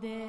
there.